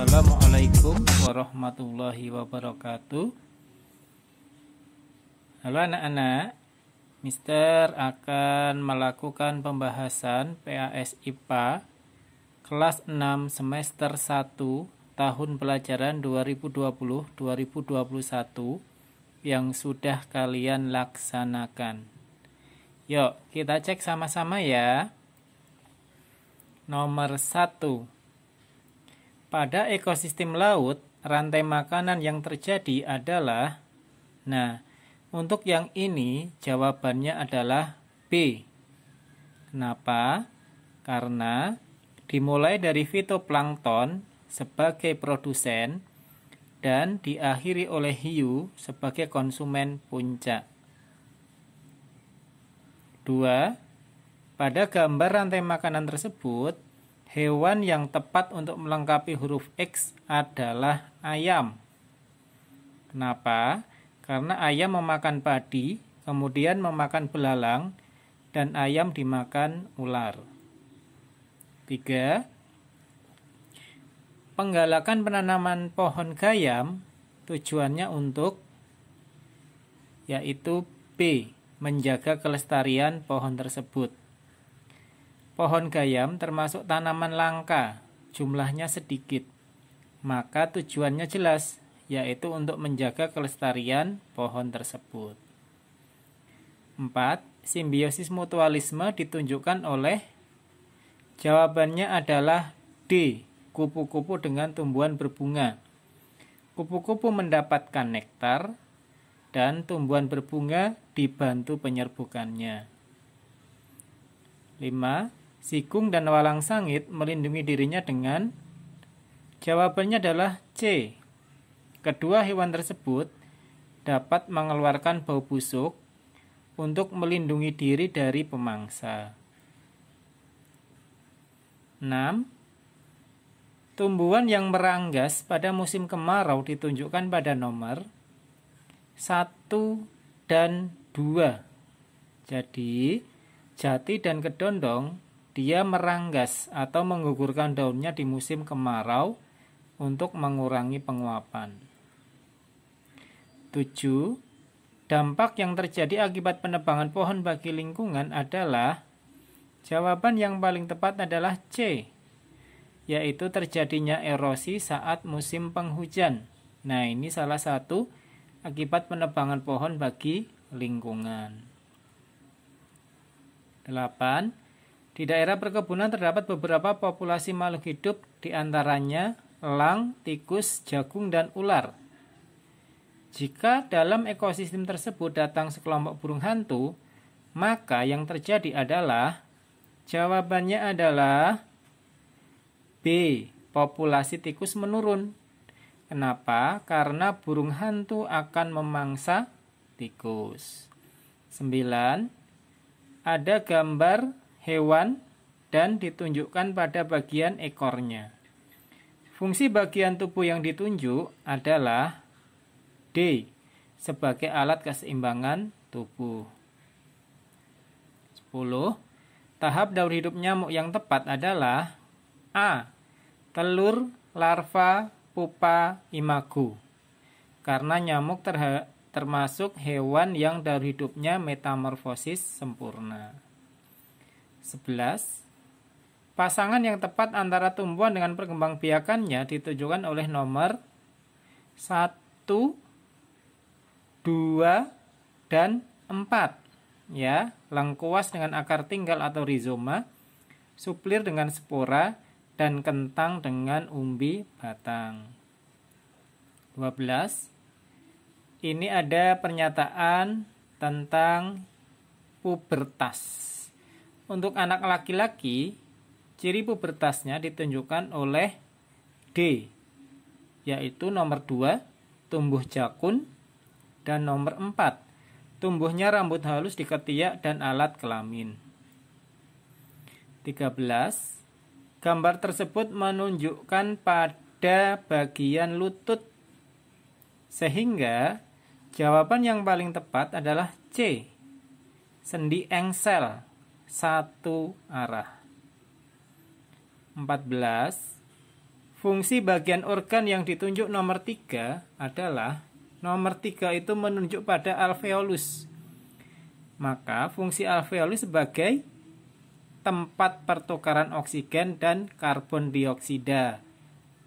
Assalamualaikum warahmatullahi wabarakatuh Halo anak-anak Mister akan melakukan pembahasan PAS IPA kelas 6 semester 1 tahun pelajaran 2020-2021 yang sudah kalian laksanakan. Yuk, kita cek sama-sama ya. Nomor 1 pada ekosistem laut, rantai makanan yang terjadi adalah Nah, untuk yang ini jawabannya adalah B. Kenapa? Karena dimulai dari fitoplankton sebagai produsen dan diakhiri oleh hiu sebagai konsumen puncak. 2. Pada gambar rantai makanan tersebut, Hewan yang tepat untuk melengkapi huruf X adalah ayam. Kenapa? Karena ayam memakan padi, kemudian memakan belalang, dan ayam dimakan ular. 3. Penggalakan penanaman pohon gayam tujuannya untuk yaitu B. Menjaga kelestarian pohon tersebut. Pohon gayam termasuk tanaman langka, jumlahnya sedikit. Maka tujuannya jelas, yaitu untuk menjaga kelestarian pohon tersebut. 4. Simbiosis mutualisme ditunjukkan oleh Jawabannya adalah D. Kupu-kupu dengan tumbuhan berbunga. Kupu-kupu mendapatkan nektar dan tumbuhan berbunga dibantu penyerbukannya. 5. Sigung dan walang sangit melindungi dirinya dengan Jawabannya adalah C. Kedua hewan tersebut dapat mengeluarkan bau busuk untuk melindungi diri dari pemangsa. 6. Tumbuhan yang meranggas pada musim kemarau ditunjukkan pada nomor 1 dan 2. Jadi, jati dan kedondong dia meranggas atau menggugurkan daunnya di musim kemarau untuk mengurangi penguapan. 7. Dampak yang terjadi akibat penebangan pohon bagi lingkungan adalah jawaban yang paling tepat adalah C, yaitu terjadinya erosi saat musim penghujan. Nah, ini salah satu akibat penebangan pohon bagi lingkungan. 8 di daerah perkebunan terdapat beberapa populasi makhluk hidup, di antaranya elang, tikus, jagung, dan ular. Jika dalam ekosistem tersebut datang sekelompok burung hantu, maka yang terjadi adalah jawabannya adalah B. Populasi tikus menurun. Kenapa? Karena burung hantu akan memangsa tikus. 9. Ada gambar hewan dan ditunjukkan pada bagian ekornya. Fungsi bagian tubuh yang ditunjuk adalah D sebagai alat keseimbangan tubuh. 10. Tahap daur hidup nyamuk yang tepat adalah A. Telur, larva, pupa, imago. Karena nyamuk termasuk hewan yang daur hidupnya metamorfosis sempurna. 11. Pasangan yang tepat antara tumbuhan dengan perkembangbiakannya ditujukan oleh nomor 1, 2, dan 4. Ya, lengkuas dengan akar tinggal atau rizoma, suplir dengan spora, dan kentang dengan umbi batang. 12. Ini ada pernyataan tentang pubertas. Untuk anak laki-laki, ciri pubertasnya ditunjukkan oleh D, yaitu nomor 2, tumbuh jakun, dan nomor 4, tumbuhnya rambut halus di ketiak dan alat kelamin. 13. Gambar tersebut menunjukkan pada bagian lutut, sehingga jawaban yang paling tepat adalah C, sendi engsel satu arah. 14. Fungsi bagian organ yang ditunjuk nomor 3 adalah nomor 3 itu menunjuk pada alveolus. Maka fungsi alveolus sebagai tempat pertukaran oksigen dan karbon dioksida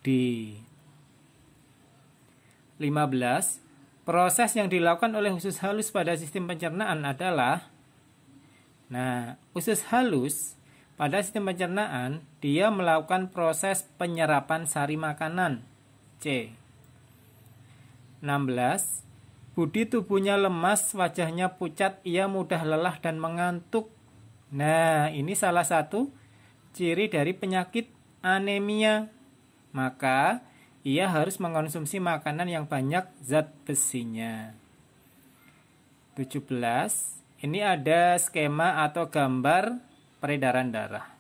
di 15. Proses yang dilakukan oleh usus halus pada sistem pencernaan adalah Nah, usus halus pada sistem pencernaan, dia melakukan proses penyerapan sari makanan. C. 16. Budi tubuhnya lemas, wajahnya pucat, ia mudah lelah dan mengantuk. Nah, ini salah satu ciri dari penyakit anemia. Maka, ia harus mengonsumsi makanan yang banyak zat besinya. 17. Ini ada skema atau gambar peredaran darah.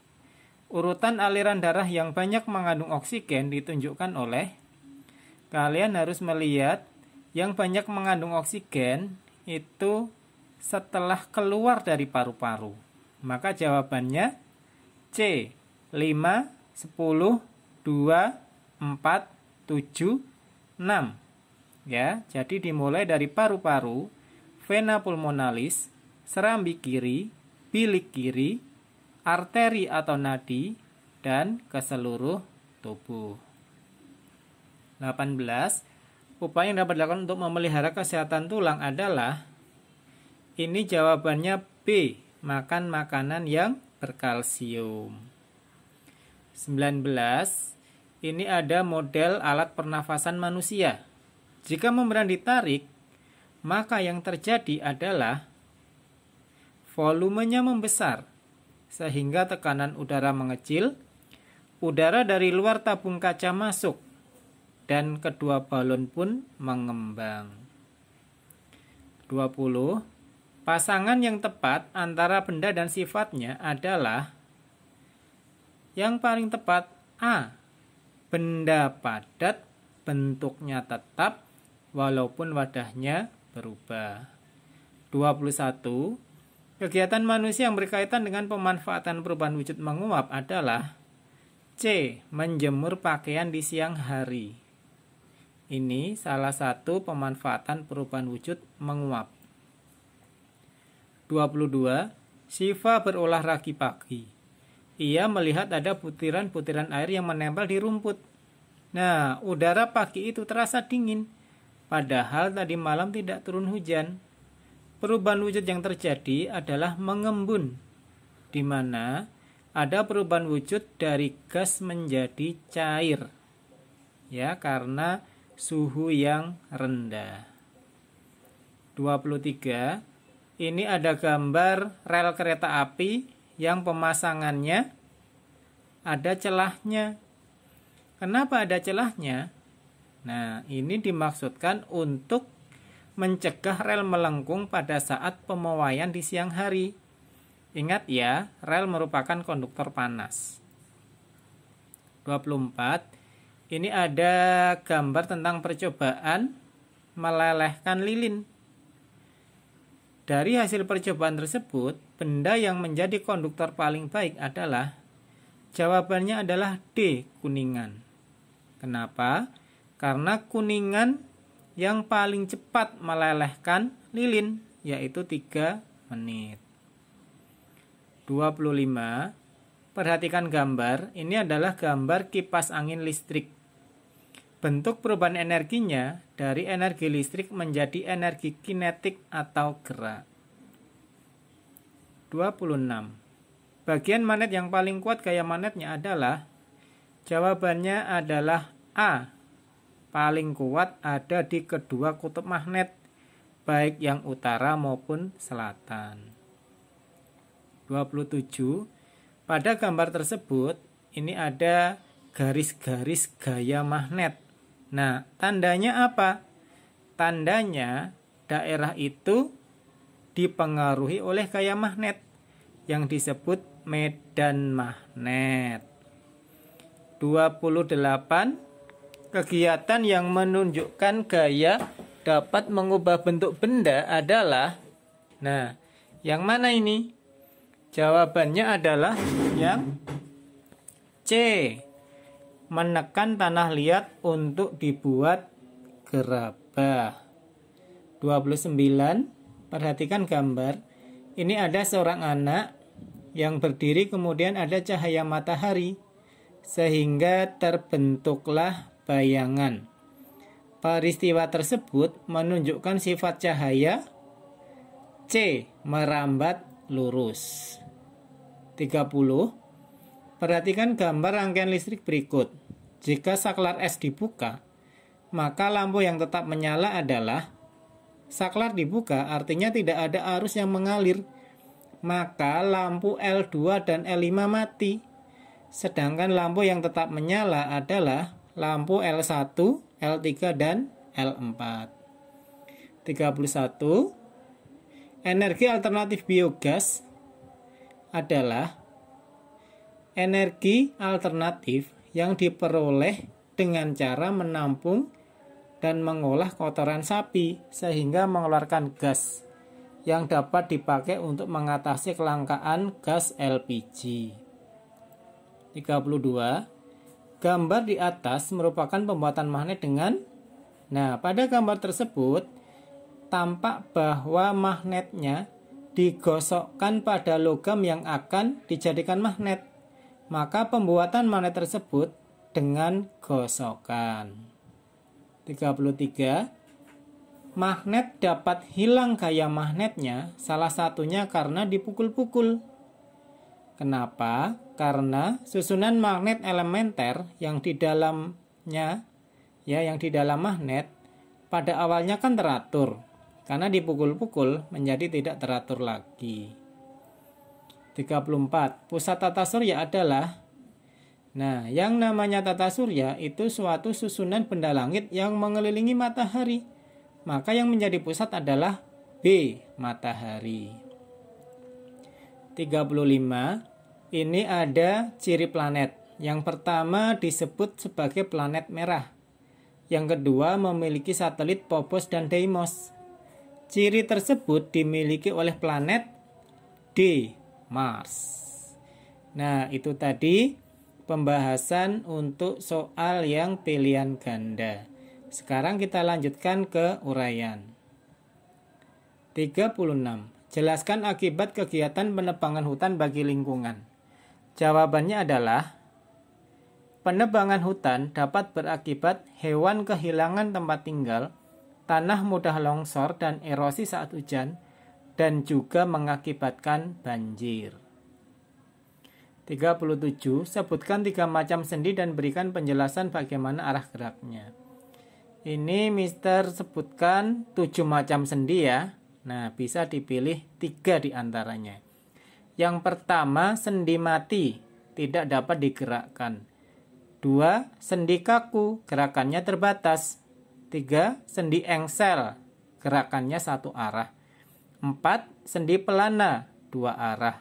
Urutan aliran darah yang banyak mengandung oksigen ditunjukkan oleh kalian harus melihat yang banyak mengandung oksigen itu setelah keluar dari paru-paru. Maka jawabannya C. 5, 10, 2, 4, 7, 6. Ya, jadi dimulai dari paru-paru, vena pulmonalis, serambi kiri, bilik kiri, arteri atau nadi, dan ke seluruh tubuh. 18. Upaya yang dapat dilakukan untuk memelihara kesehatan tulang adalah ini jawabannya B. Makan makanan yang berkalsium. 19. Ini ada model alat pernafasan manusia. Jika membran ditarik, maka yang terjadi adalah volumenya membesar sehingga tekanan udara mengecil, udara dari luar tabung kaca masuk, dan kedua balon pun mengembang. 20. Pasangan yang tepat antara benda dan sifatnya adalah yang paling tepat A. Benda padat, bentuknya tetap, walaupun wadahnya berubah. 21 Kegiatan manusia yang berkaitan dengan pemanfaatan perubahan wujud menguap adalah C. Menjemur pakaian di siang hari. Ini salah satu pemanfaatan perubahan wujud menguap. 22. Siva berolahraga pagi. Ia melihat ada butiran-butiran air yang menempel di rumput. Nah, udara pagi itu terasa dingin, padahal tadi malam tidak turun hujan. Perubahan wujud yang terjadi adalah mengembun, di mana ada perubahan wujud dari gas menjadi cair. Ya, karena suhu yang rendah. 23. Ini ada gambar rel kereta api yang pemasangannya ada celahnya. Kenapa ada celahnya? Nah, ini dimaksudkan untuk mencegah rel melengkung pada saat pemawaian di siang hari. Ingat ya, rel merupakan konduktor panas. 24. Ini ada gambar tentang percobaan melelehkan lilin. Dari hasil percobaan tersebut, benda yang menjadi konduktor paling baik adalah jawabannya adalah D, kuningan. Kenapa? Karena kuningan yang paling cepat melelehkan lilin yaitu 3 menit. 25. Perhatikan gambar, ini adalah gambar kipas angin listrik. Bentuk perubahan energinya dari energi listrik menjadi energi kinetik atau gerak. 26. Bagian magnet yang paling kuat gaya magnetnya adalah Jawabannya adalah A paling kuat ada di kedua kutub magnet, baik yang utara maupun selatan. 27. Pada gambar tersebut, ini ada garis-garis gaya magnet. Nah, tandanya apa? Tandanya daerah itu dipengaruhi oleh gaya magnet yang disebut medan magnet. 28 Kegiatan yang menunjukkan gaya dapat mengubah bentuk benda adalah Nah, yang mana ini? Jawabannya adalah yang C. menekan tanah liat untuk dibuat gerabah. 29. Perhatikan gambar. Ini ada seorang anak yang berdiri kemudian ada cahaya matahari sehingga terbentuklah bayangan. Peristiwa tersebut menunjukkan sifat cahaya C. Merambat lurus 30. Perhatikan gambar rangkaian listrik berikut. Jika saklar es dibuka, maka lampu yang tetap menyala adalah saklar dibuka artinya tidak ada arus yang mengalir. Maka lampu L2 dan L5 mati. Sedangkan lampu yang tetap menyala adalah lampu L1, L3 dan L4. 31. Energi alternatif biogas adalah energi alternatif yang diperoleh dengan cara menampung dan mengolah kotoran sapi sehingga mengeluarkan gas yang dapat dipakai untuk mengatasi kelangkaan gas LPG. 32. Gambar di atas merupakan pembuatan magnet dengan Nah, pada gambar tersebut tampak bahwa magnetnya digosokkan pada logam yang akan dijadikan magnet maka pembuatan magnet tersebut dengan gosokan. 33. Magnet dapat hilang gaya magnetnya salah satunya karena dipukul-pukul. Kenapa? Karena susunan magnet elementer yang di dalamnya ya yang di dalam magnet pada awalnya kan teratur. Karena dipukul-pukul menjadi tidak teratur lagi. 34. Pusat tata surya adalah Nah, yang namanya tata surya itu suatu susunan benda langit yang mengelilingi matahari. Maka yang menjadi pusat adalah B, matahari. 35. Ini ada ciri planet. Yang pertama disebut sebagai planet merah. Yang kedua memiliki satelit Phobos dan Deimos. Ciri tersebut dimiliki oleh planet D, Mars. Nah, itu tadi pembahasan untuk soal yang pilihan ganda. Sekarang kita lanjutkan ke uraian. 36. Jelaskan akibat kegiatan penebangan hutan bagi lingkungan. Jawabannya adalah penebangan hutan dapat berakibat hewan kehilangan tempat tinggal, tanah mudah longsor dan erosi saat hujan, dan juga mengakibatkan banjir. 37. Sebutkan tiga macam sendi dan berikan penjelasan bagaimana arah geraknya. Ini Mister sebutkan tujuh macam sendi ya. Nah, bisa dipilih tiga di antaranya. Yang pertama, sendi mati, tidak dapat digerakkan. Dua, sendi kaku, gerakannya terbatas. Tiga, sendi engsel, gerakannya satu arah. 4. Sendi pelana, dua arah.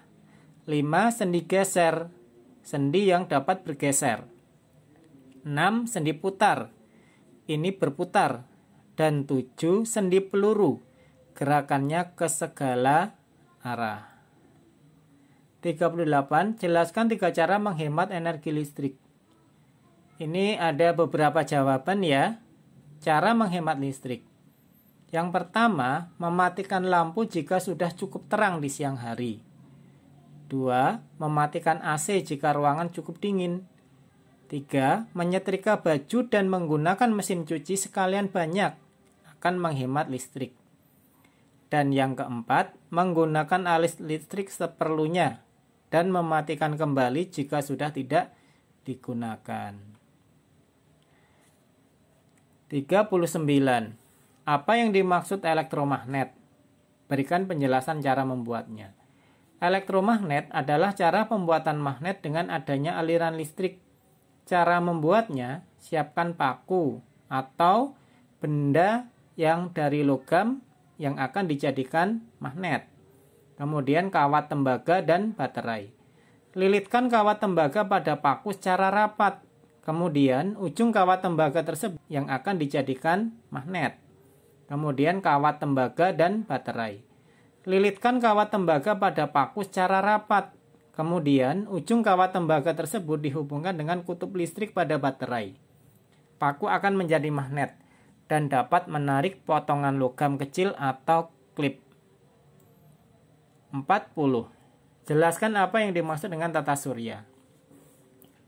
5. Sendi geser, sendi yang dapat bergeser. 6. Sendi putar, ini berputar. Dan 7. Sendi peluru, gerakannya ke segala arah. 38. Jelaskan tiga cara menghemat energi listrik. Ini ada beberapa jawaban ya. Cara menghemat listrik. Yang pertama, mematikan lampu jika sudah cukup terang di siang hari. Dua, mematikan AC jika ruangan cukup dingin. Tiga, menyetrika baju dan menggunakan mesin cuci sekalian banyak akan menghemat listrik. Dan yang keempat, menggunakan alis listrik seperlunya dan mematikan kembali jika sudah tidak digunakan. 39. Apa yang dimaksud elektromagnet? Berikan penjelasan cara membuatnya. Elektromagnet adalah cara pembuatan magnet dengan adanya aliran listrik. Cara membuatnya, siapkan paku atau benda yang dari logam yang akan dijadikan magnet. Kemudian kawat tembaga dan baterai. Lilitkan kawat tembaga pada paku secara rapat. Kemudian ujung kawat tembaga tersebut yang akan dijadikan magnet kemudian kawat tembaga dan baterai. Lilitkan kawat tembaga pada paku secara rapat, Kemudian, ujung kawat tembaga tersebut dihubungkan dengan kutub listrik pada baterai. Paku akan menjadi magnet dan dapat menarik potongan logam kecil atau klip. 40. Jelaskan apa yang dimaksud dengan tata surya.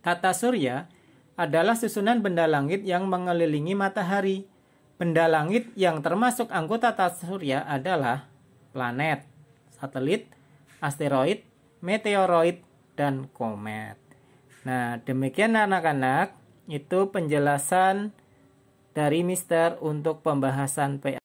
Tata surya adalah susunan benda langit yang mengelilingi matahari. Benda langit yang termasuk anggota tata surya adalah planet, satelit, asteroid, meteoroid, dan komet. Nah, demikian anak-anak, itu penjelasan dari Mister untuk pembahasan PA.